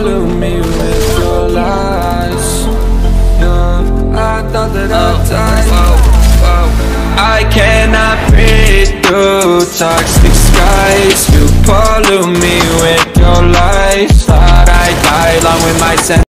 pollute me with your lies. Yeah, I thought that I'd oh, die. Oh, oh. I cannot breathe through toxic skies. You pollute me with your lies. Thought I'd die along with my sense